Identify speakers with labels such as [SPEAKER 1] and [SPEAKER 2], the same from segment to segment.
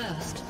[SPEAKER 1] First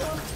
[SPEAKER 2] 어.